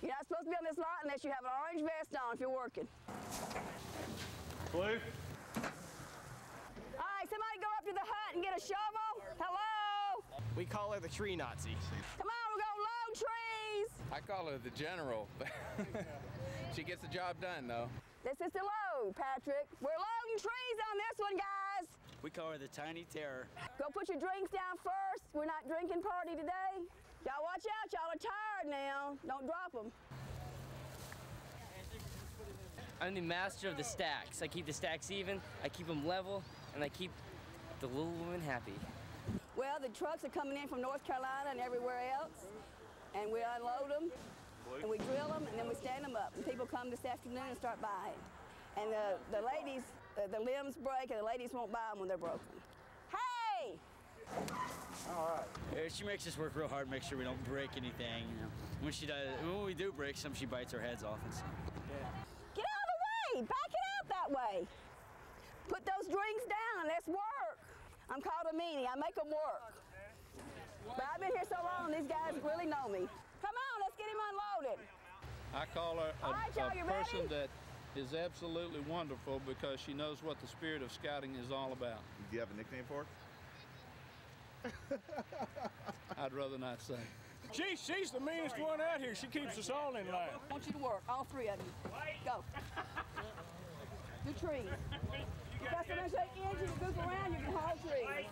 You're not supposed to be on this lot unless you have an orange vest on if you're working. Blue? All right, somebody go up to the hut and get a shovel. Hello? We call her the tree Nazi. Come on, we're gonna load trees. I call her the general. she gets the job done, though. This is the load, Patrick. We're loading trees on this one, guys. We call her the Tiny Terror. Go put your drinks down first. We're not drinking party today. Y'all watch out, y'all are tired now. Don't drop them. I'm the master of the stacks. I keep the stacks even, I keep them level, and I keep the little woman happy. Well, the trucks are coming in from North Carolina and everywhere else, and we unload them, and we drill them, and then we stand them up. And people come this afternoon and start buying. And the, the ladies, uh, the limbs break, and the ladies won't buy them when they're broken. She makes us work real hard, make sure we don't break anything. You know. When she does, when we do break some, she bites our heads off and stuff. Get out of the way! Back it out that way! Put those drinks down, let's work! I'm called a meanie, I make them work. But I've been here so long, these guys really know me. Come on, let's get him unloaded. I call her a, All right, y'all, a person ready? that is absolutely wonderful because she knows what the spirit of scouting is all about. Do you have a nickname for her? Rather not say. She, she's the meanest one out here. She keeps us all in line. I want you to work, all three of you. Go. The trees. Because when I shake engine and goose around, you can haul trees.